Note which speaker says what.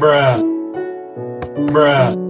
Speaker 1: Bruh. Bruh.